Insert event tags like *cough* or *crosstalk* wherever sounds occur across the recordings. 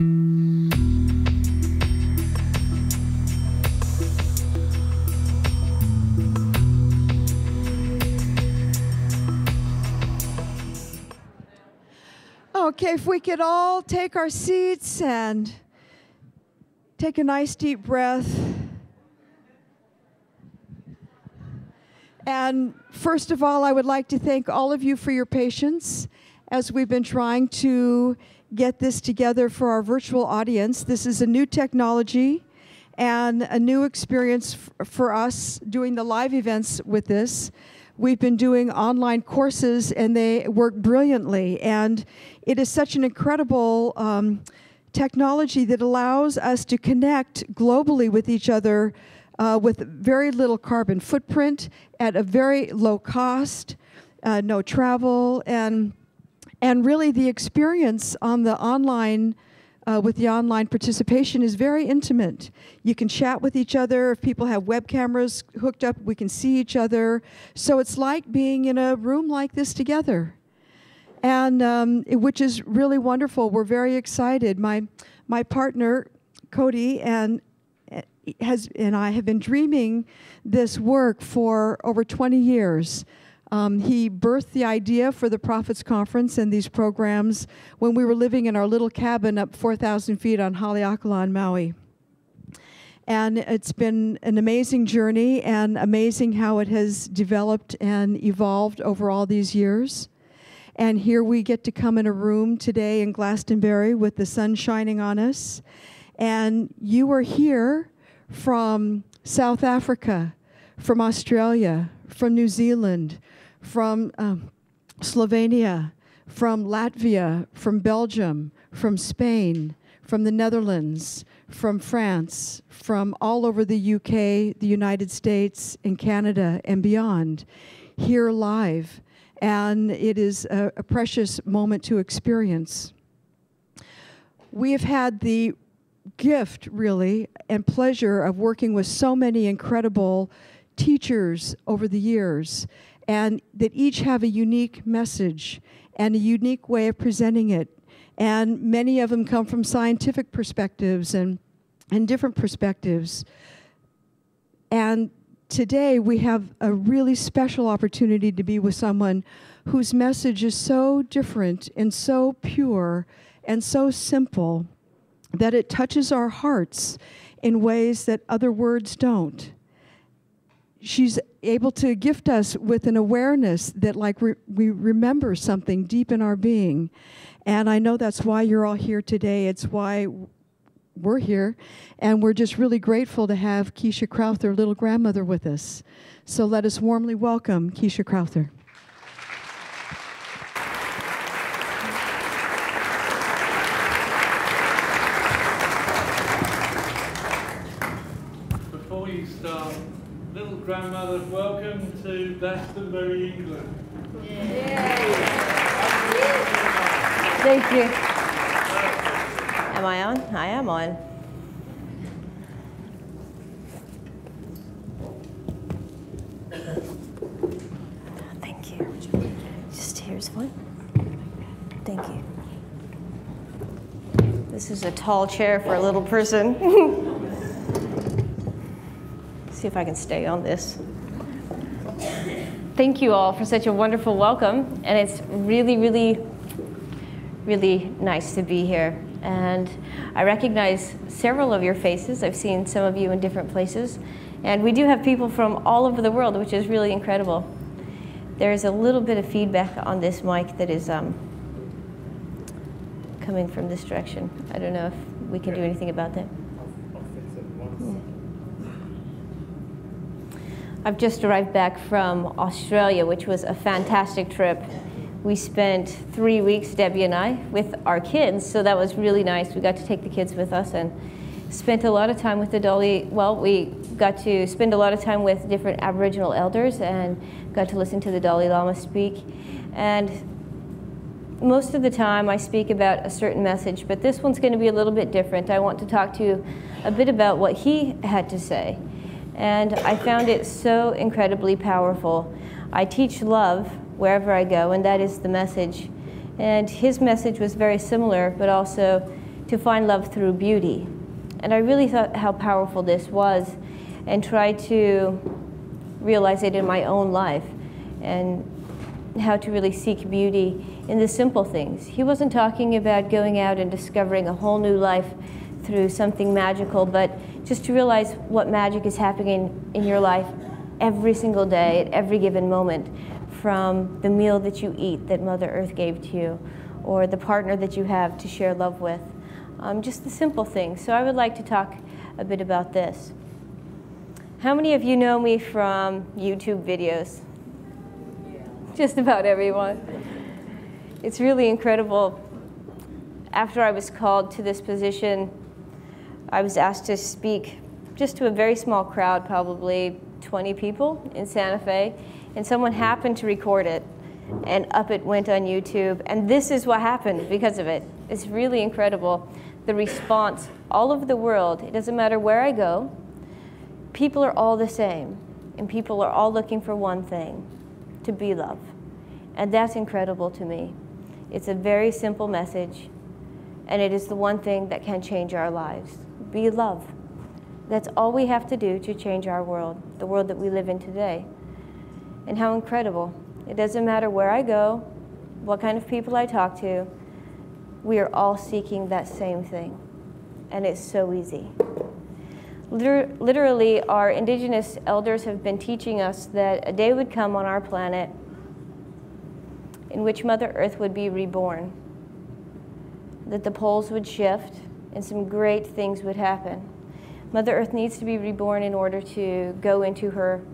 Okay, if we could all take our seats and take a nice deep breath. And first of all, I would like to thank all of you for your patience as we've been trying to get this together for our virtual audience. This is a new technology and a new experience for us doing the live events with this. We've been doing online courses and they work brilliantly. And it is such an incredible um, technology that allows us to connect globally with each other uh, with very little carbon footprint at a very low cost, uh, no travel, and and really the experience on the online uh, with the online participation is very intimate. You can chat with each other. If people have web cameras hooked up, we can see each other. So it's like being in a room like this together, and um, which is really wonderful. We're very excited. My my partner Cody and uh, has and I have been dreaming this work for over 20 years. Um, he birthed the idea for the Prophets Conference and these programs when we were living in our little cabin up 4,000 feet on Haleakala, in Maui. And it's been an amazing journey and amazing how it has developed and evolved over all these years. And here we get to come in a room today in Glastonbury with the sun shining on us. And you are here from South Africa, from Australia, from New Zealand, from um, Slovenia, from Latvia, from Belgium, from Spain, from the Netherlands, from France, from all over the UK, the United States, and Canada, and beyond, here live. And it is a, a precious moment to experience. We have had the gift, really, and pleasure of working with so many incredible teachers over the years and that each have a unique message and a unique way of presenting it. And many of them come from scientific perspectives and, and different perspectives. And today we have a really special opportunity to be with someone whose message is so different and so pure and so simple that it touches our hearts in ways that other words don't she's able to gift us with an awareness that like re- we remember something deep in our being. And i know that's why you're all here today. It's why we're here. And we're just really grateful to have kiesha crowther little grandmother with us. So let us warmly welcome kiesha crowther grandmother, welcome to Glastonbury, England. Thank you. Am I on? I am on. Thank you. Just here's one. Thank you. This is a tall chair for a little person. *laughs* see if I can stay on this. Thank you all for such a wonderful welcome, and it's really, really, really nice to be here. And I recognize several of your faces. I've seen some of you in different places. And we do have people from all over the world, which is really incredible. There's a little bit of feedback on this mic that is um, coming from this direction. I don't know if we can do anything about that. I've just arrived back from Australia, which was a fantastic trip. We spent three weeks, Debbie and I, with our kids, so that was really nice. We got to take the kids with us and spent a lot of time with the Dalai. Well, we got to spend a lot of time with different Aboriginal elders and got to listen to the Dalai Lama speak. And most of the time I speak about a certain message, but this one's going to be a little bit different. I want to talk to you a bit about what he had to say. And I found it so incredibly powerful. I teach love wherever I go, and that is the message. And his message was very similar, but also to find love through beauty. And I really thought how powerful this was and tried to realize it in my own life and how to really seek beauty in the simple things. He wasn't talking about going out and discovering a whole new life through something magical, but just to realize what magic is happening in your life every single day, at every given moment, from the meal that you eat that Mother Earth gave to you, or the partner that you have to share love with. Um, just the simple things. So I would like to talk a bit about this. How many of you know me from YouTube videos? Just about everyone. It's really incredible. After I was called to this position, I was asked to speak just to a very small crowd, probably 20 people in Santa Fe, and someone happened to record it, and up it went on YouTube. And this is what happened because of it. It's really incredible. The response all over the world, it doesn't matter where I go, people are all the same, and people are all looking for one thing to be love. And that's incredible to me. It's a very simple message, and it is the one thing that can change our lives. Be love. That's all we have to do to change our world, the world that we live in today. And how incredible. It doesn't matter where I go, what kind of people I talk to, we are all seeking that same thing. And it's so easy. Liter literally, our indigenous elders have been teaching us that a day would come on our planet in which Mother Earth would be reborn, that the poles would shift, and some great things would happen. Mother Earth needs to be reborn in order to go into her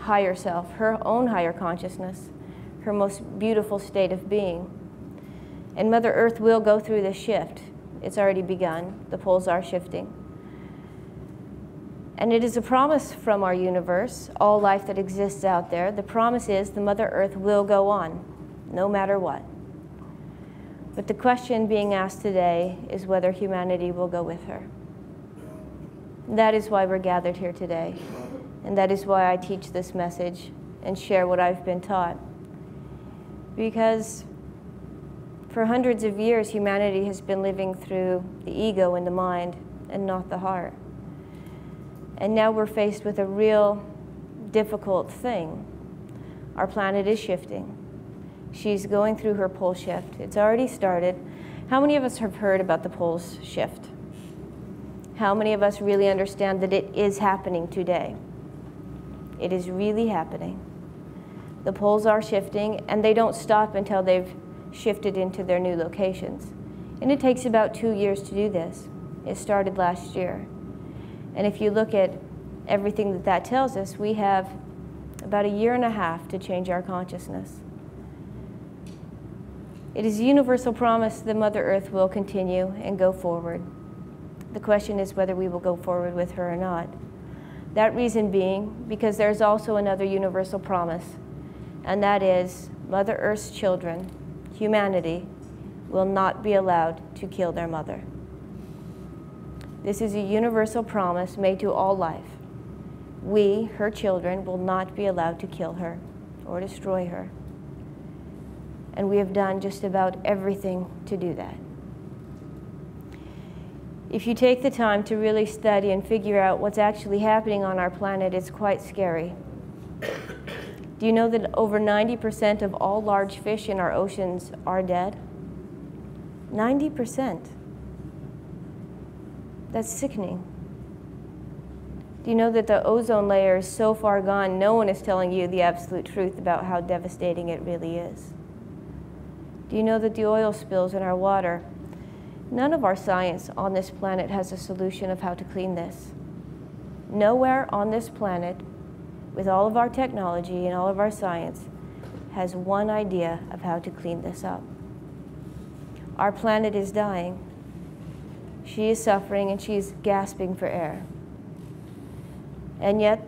higher self, her own higher consciousness, her most beautiful state of being. And Mother Earth will go through this shift. It's already begun. The poles are shifting. And it is a promise from our universe, all life that exists out there. The promise is the Mother Earth will go on, no matter what. But the question being asked today is whether humanity will go with her. That is why we're gathered here today. And that is why I teach this message and share what I've been taught. Because for hundreds of years, humanity has been living through the ego and the mind and not the heart. And now we're faced with a real difficult thing. Our planet is shifting. She's going through her pole shift. It's already started. How many of us have heard about the poles shift? How many of us really understand that it is happening today? It is really happening. The poles are shifting, and they don't stop until they've shifted into their new locations. And it takes about two years to do this. It started last year. And if you look at everything that that tells us, we have about a year and a half to change our consciousness. It is a universal promise that Mother Earth will continue and go forward. The question is whether we will go forward with her or not. That reason being because there's also another universal promise, and that is Mother Earth's children, humanity, will not be allowed to kill their mother. This is a universal promise made to all life. We, her children, will not be allowed to kill her or destroy her. And we have done just about everything to do that if you take the time to really study and figure out what's actually happening on our planet, it's quite scary. Do you know that over 90% of all large fish in our oceans are dead? 90%. That's sickening. Do you know that the ozone layer is so far gone, no one is telling you the absolute truth about how devastating it really is? Do you know that the oil spills in our water None of our science on this planet has a solution of how to clean this. Nowhere on this planet, with all of our technology and all of our science, has one idea of how to clean this up. Our planet is dying. She is suffering and she is gasping for air. And yet,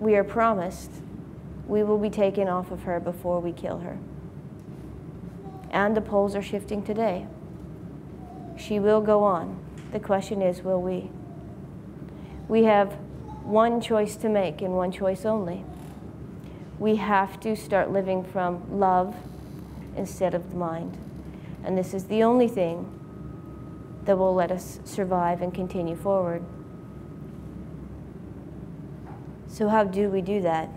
we are promised we will be taken off of her before we kill her. And the poles are shifting today. She will go on. The question is, will we? We have one choice to make and one choice only. We have to start living from love instead of the mind. And this is the only thing that will let us survive and continue forward. So, how do we do that?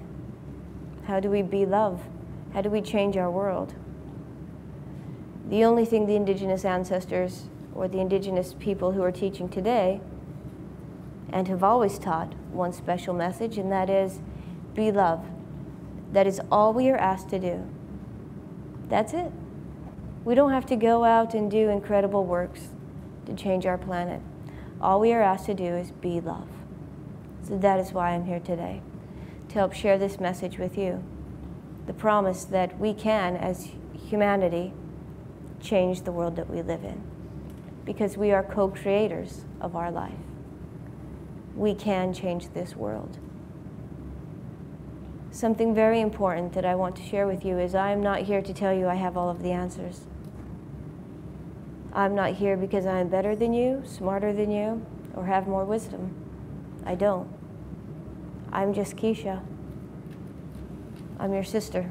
How do we be love? How do we change our world? The only thing the indigenous ancestors or the indigenous people who are teaching today and have always taught one special message, and that is be love. That is all we are asked to do. That's it. We don't have to go out and do incredible works to change our planet. All we are asked to do is be love. So that is why I'm here today, to help share this message with you. The promise that we can, as humanity, change the world that we live in. Because we are co creators of our life. We can change this world. Something very important that I want to share with you is I am not here to tell you I have all of the answers. I'm not here because I am better than you, smarter than you, or have more wisdom. I don't. I'm just Kiesha. I'm your sister.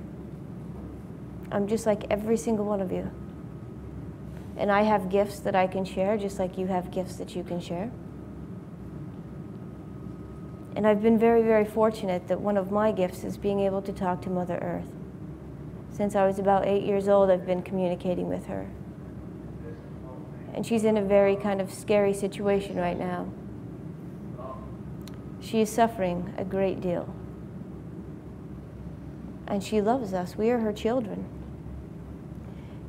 I'm just like every single one of you. And I have gifts that I can share, just like you have gifts that you can share. And I've been very, very fortunate that one of my gifts is being able to talk to Mother Earth. Since I was about eight years old, I've been communicating with her. And she's in a very kind of scary situation right now. She is suffering a great deal. And she loves us. We are her children.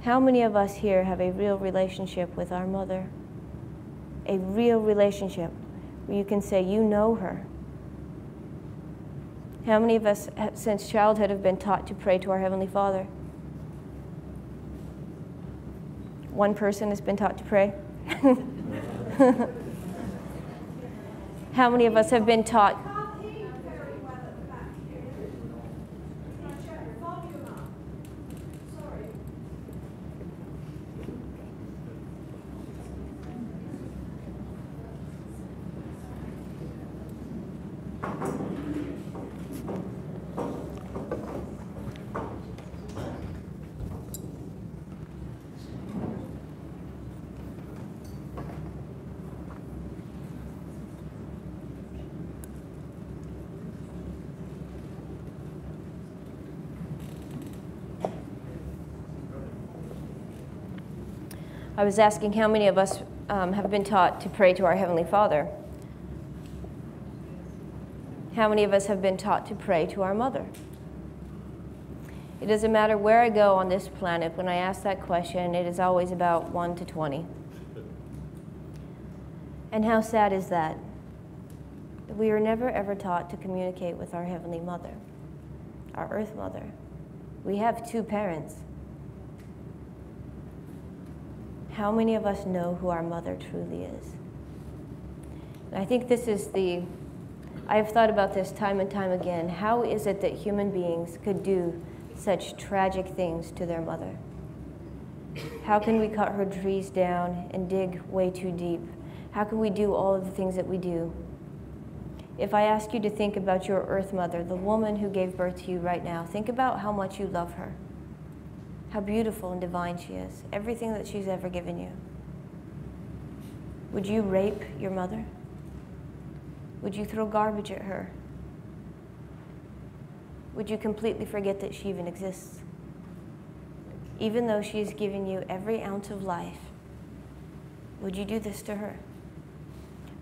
How many of us here have a real relationship with our mother? A real relationship where you can say you know her. How many of us, since childhood, have been taught to pray to our Heavenly Father? One person has been taught to pray. *laughs* How many of us have been taught I was asking how many of us um, have been taught to pray to our Heavenly Father. How many of us have been taught to pray to our mother? It doesn't matter where I go on this planet, when I ask that question, it is always about 1 to 20. And how sad is that? We are never ever taught to communicate with our Heavenly Mother, our Earth Mother. We have two parents. How many of us know who our mother truly is? And I think this is the, I've thought about this time and time again. How is it that human beings could do such tragic things to their mother? How can we cut her trees down and dig way too deep? How can we do all of the things that we do? If I ask you to think about your earth mother, the woman who gave birth to you right now, think about how much you love her how beautiful and divine she is, everything that she's ever given you. Would you rape your mother? Would you throw garbage at her? Would you completely forget that she even exists? Even though she she's given you every ounce of life, would you do this to her?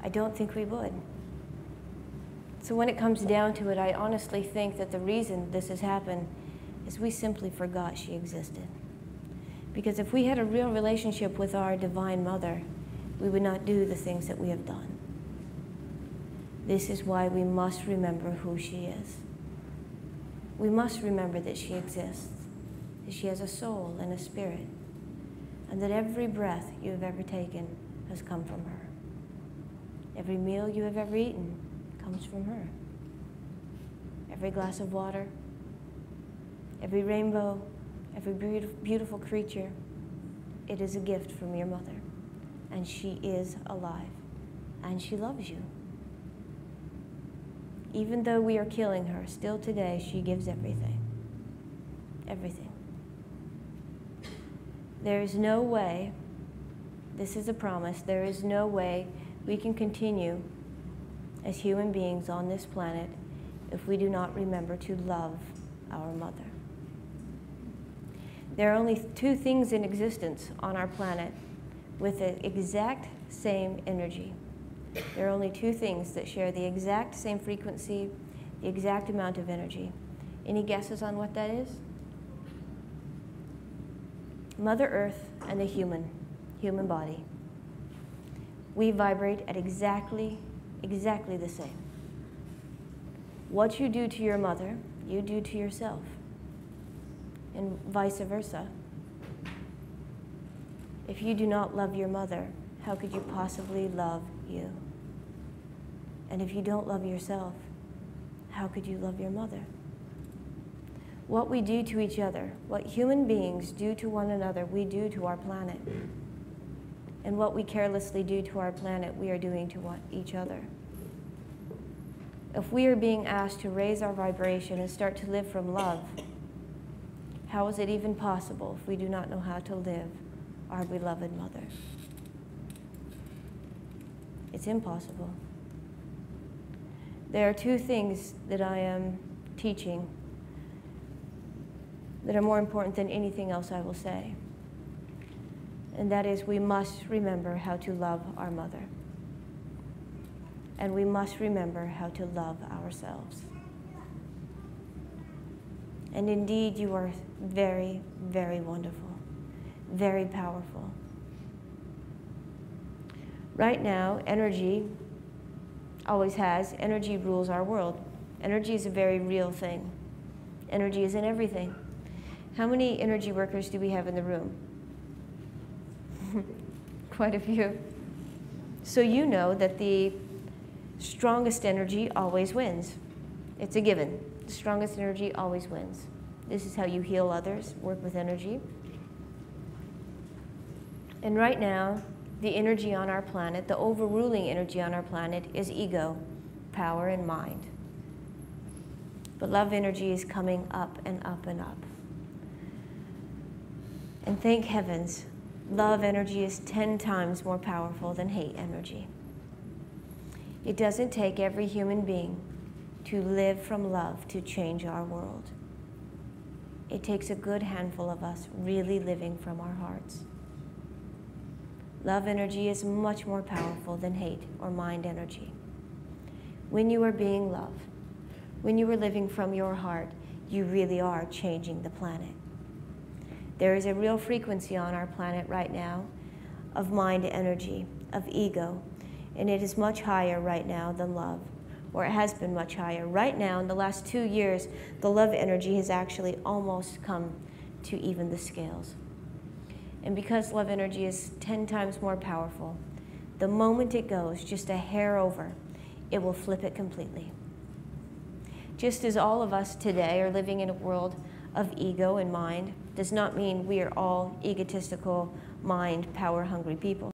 I don't think we would. So when it comes down to it, I honestly think that the reason this has happened is we simply forgot she existed. Because if we had a real relationship with our Divine Mother, we would not do the things that we have done. This is why we must remember who she is. We must remember that she exists, that she has a soul and a spirit, and that every breath you have ever taken has come from her. Every meal you have ever eaten comes from her. Every glass of water every rainbow, every beautiful creature, it is a gift from your mother. And she is alive. And she loves you. Even though we are killing her, still today she gives everything. Everything. There is no way This is a promise. There is no way we can continue as human beings on this planet if we do not remember to love our mother. There are only two things in existence on our planet with the exact same energy. There are only two things that share the exact same frequency, the exact amount of energy. Any guesses on what that is? Mother Earth and the human, human body. We vibrate at exactly, exactly the same. What you do to your mother, you do to yourself, and vice versa. If you do not love your mother, how could you possibly love you? And if you don't love yourself, how could you love your mother? What we do to each other, what human beings do to one another, we do to our planet. And what we carelessly do to our planet, we are doing to each other. If we are being asked to raise our vibration and start to live from love, how is it even possible if we do not know how to live our beloved mother? It's impossible. There are two things that I am teaching that are more important than anything else I will say. And that is, we must remember how to love our mother. And we must remember how to love ourselves. And indeed, you are very, very wonderful, very powerful. Right now, energy always has, energy rules our world. Energy is a very real thing. Energy is in everything. How many energy workers do we have in the room? *laughs* Quite a few. So you know that the strongest energy always wins. It's a given. The strongest energy always wins. This is how you heal others, work with energy. And right now, the energy on our planet, the overruling energy on our planet, is ego, power, and mind. But love energy is coming up and up and up. And thank heavens, love energy is 10 times more powerful than hate energy. It doesn't take every human being to live from love to change our world. It takes a good handful of us really living from our hearts. Love energy is much more powerful than hate or mind energy. When you are being love, when you are living from your heart, you really are changing the planet. There is a real frequency on our planet right now of mind energy, of ego, and it is much higher right now than love, or it has been much higher. Right now, in the last two years, the love energy has actually almost come to even the scales. And because love energy is 10 times more powerful, the moment it goes just a hair over, it will flip it completely. Just as all of us today are living in a world of ego and mind, does not mean we are all egotistical, mind, power hungry people.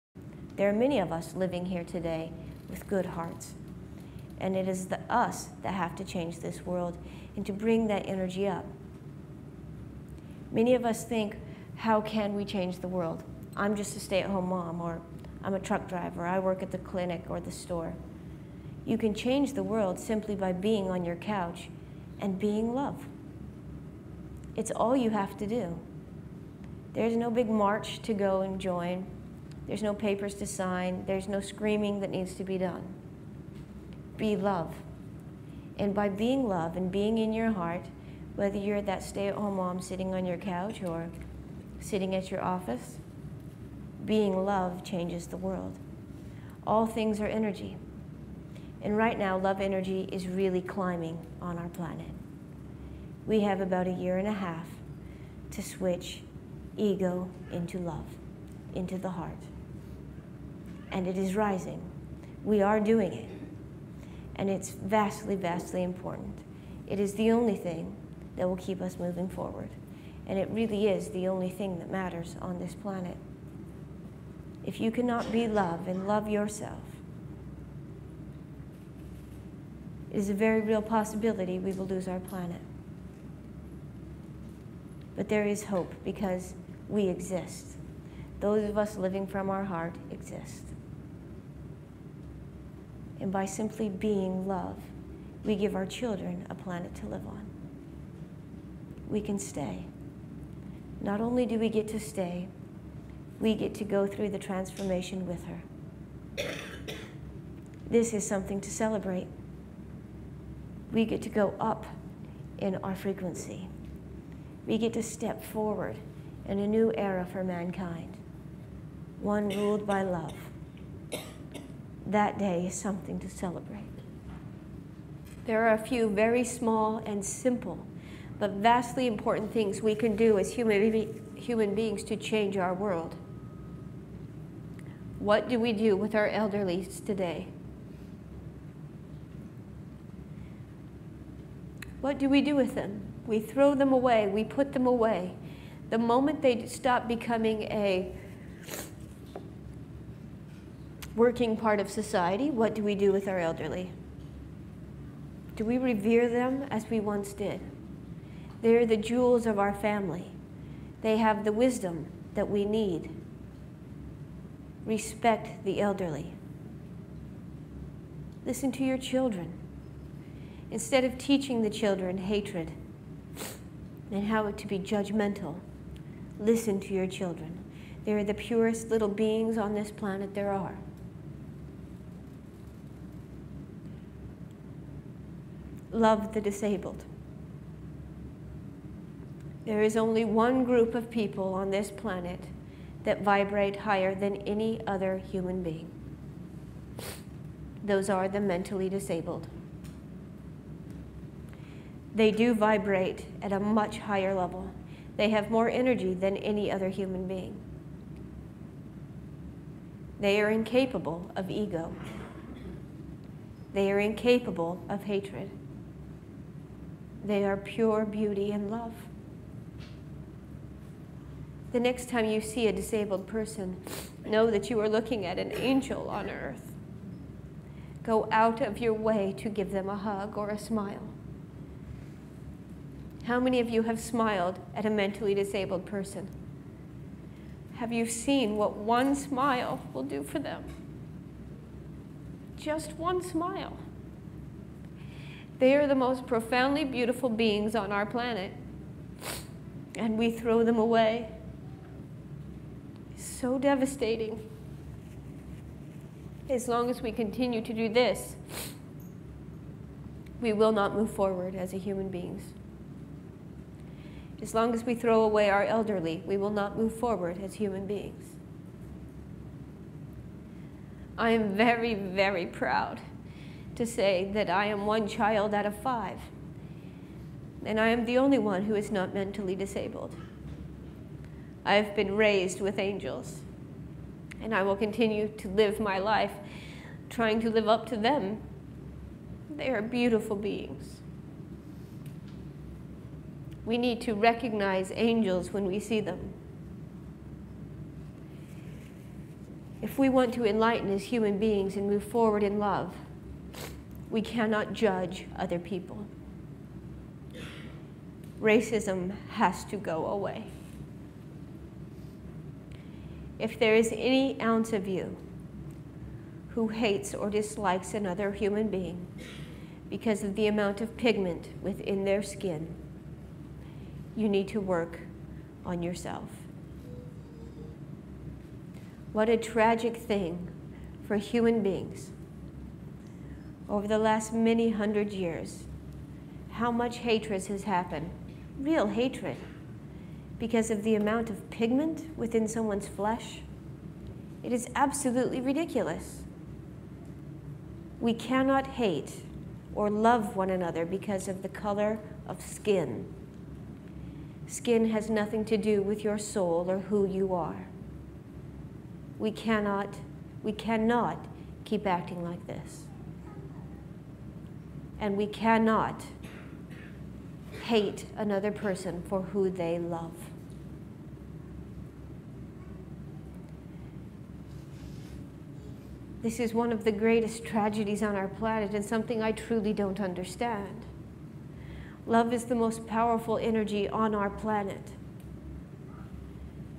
There are many of us living here today with good hearts. And it is the us that have to change this world and to bring that energy up. Many of us think, how can we change the world? I'm just a stay at home mom, or I'm a truck driver, I work at the clinic or the store. You can change the world simply by being on your couch and being love. It's all you have to do. There's no big march to go and join. There's no papers to sign. There's no screaming that needs to be done. Be love. And by being love and being in your heart, whether you're that stay at home mom sitting on your couch or sitting at your office, being love changes the world. All things are energy. And right now, love energy is really climbing on our planet we have about a year and a half to switch ego into love, into the heart. And it is rising. We are doing it. And it's vastly, vastly important. It is the only thing that will keep us moving forward. And it really is the only thing that matters on this planet. If you cannot be love and love yourself, it is a very real possibility we will lose our planet. But there is hope because we exist. those of us living from our heart, exist. And by simply being love, we give our children a planet to live on. We can stay. Not only do we get to stay, we get to go through the transformation with her. This is something to celebrate. We get to go up in our frequency. We get to step forward in a new era for mankind, one ruled by love. That day is something to celebrate. There are a few very small and simple, but vastly important things we can do as human, human beings to change our world. What do we do with our elderly today? What do we do with them? We throw them away, we put them away. The moment they stop becoming a working part of society, what do we do with our elderly? Do we revere them as we once did? They're the jewels of our family. They have the wisdom that we need. Respect the elderly. Listen to your children instead of teaching the children hatred and how to be judgmental, listen to your children. They are the purest little beings on this planet there are. Love the disabled. There is only one group of people on this planet that vibrate higher than any other human being. Those are the mentally disabled they do vibrate at a much higher level. They have more energy than any other human being. They are incapable of ego. They are incapable of hatred. They are pure beauty and love. The next time you see a disabled person, know that you are looking at an angel on earth. Go out of your way to give them a hug or a smile. How many of you have smiled at a mentally disabled person? Have you seen what one smile will do for them? Just one smile. They are the most profoundly beautiful beings on our planet, and we throw them away. It's so devastating. As long as we continue to do this, we will not move forward as a human beings. As long as we throw away our elderly, we will not move forward as human beings. I am very, very proud to say that I am one child out of five, and I am the only one who is not mentally disabled. I have been raised with angels, and I will continue to live my life trying to live up to them. They are beautiful beings. We need to recognize angels when we see them. If we want to enlighten as human beings and move forward in love, we cannot judge other people. Racism has to go away. If there is any ounce of you who hates or dislikes another human being because of the amount of pigment within their skin, you need to work on yourself. What a tragic thing for human beings. Over the last many hundred years, how much hatred has happened, real hatred, because of the amount of pigment within someone's flesh. It is absolutely ridiculous. We cannot hate or love one another because of the color of skin. Skin has nothing to do with your soul or who you are. We cannot, we cannot keep acting like this. And we cannot hate another person for who they love. This is one of the greatest tragedies on our planet and something I truly don't understand. Love is the most powerful energy on our planet.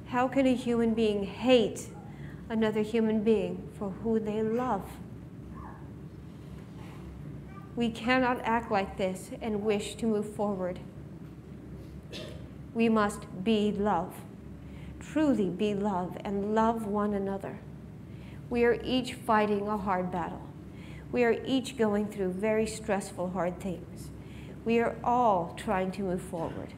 How can a human being hate another human being for who they love? We cannot act like this and wish to move forward. We must be love, truly be love, and love one another. We are each fighting a hard battle. We are each going through very stressful, hard things. We are all trying to move forward.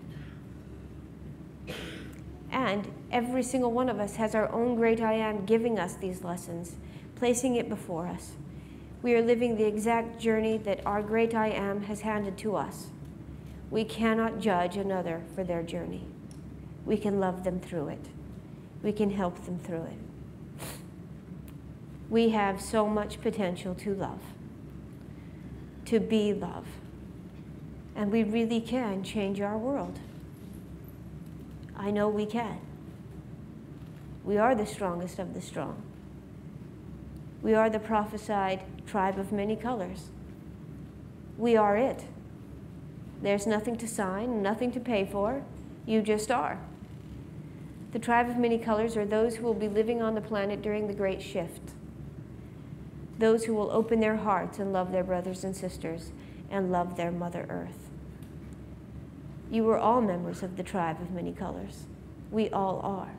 And every single one of us has our own great I am giving us these lessons, placing it before us. We are living the exact journey that our great I am has handed to us. We cannot judge another for their journey. We can love them through it. We can help them through it. We have so much potential to love, to be love. And we really can change our world. I know we can. We are the strongest of the strong. We are the prophesied tribe of many colors. We are it. There's nothing to sign, nothing to pay for. You just are. The tribe of many colors are those who will be living on the planet during the great shift. Those who will open their hearts and love their brothers and sisters and love their Mother Earth. You are all members of the tribe of many colors. We all are.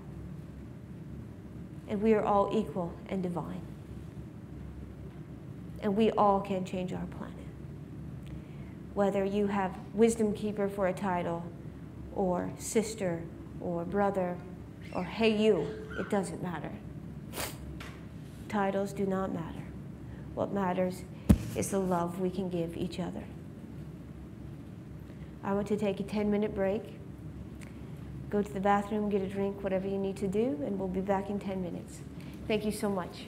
And we are all equal and divine. And we all can change our planet. Whether you have wisdom keeper for a title, or sister, or brother, or hey you, it doesn't matter. Titles do not matter. What matters is the love we can give each other. I want to take a 10 minute break, go to the bathroom, get a drink, whatever you need to do, and we'll be back in 10 minutes. Thank you so much.